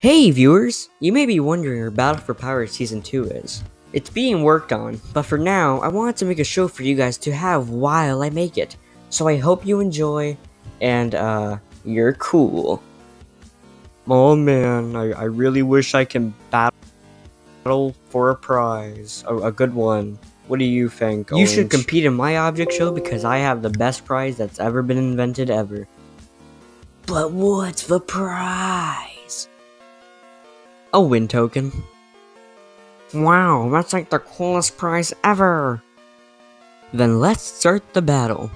Hey viewers! You may be wondering where Battle for Power Season 2 is. It's being worked on, but for now, I wanted to make a show for you guys to have while I make it. So I hope you enjoy, and uh, you're cool. Oh man, I, I really wish I can battle for a prize. A, a good one. What do you think? You should compete in my object show because I have the best prize that's ever been invented ever. But what's the prize? A win token. Wow, that's like the coolest prize ever! Then let's start the battle.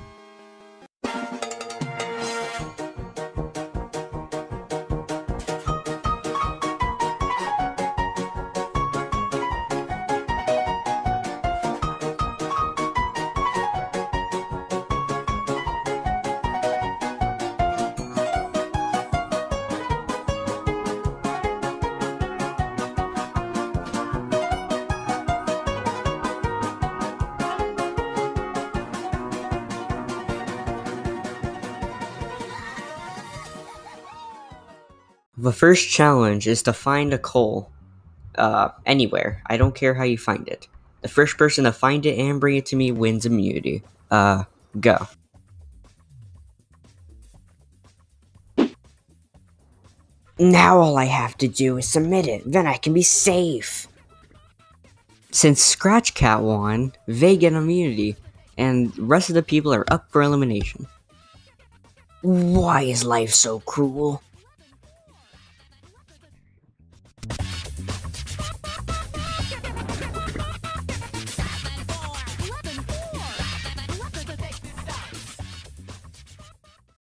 The first challenge is to find a coal. Uh, anywhere. I don't care how you find it. The first person to find it and bring it to me wins immunity. Uh, go. Now all I have to do is submit it, then I can be safe. Since Scratch Cat won, they get immunity, and the rest of the people are up for elimination. Why is life so cruel?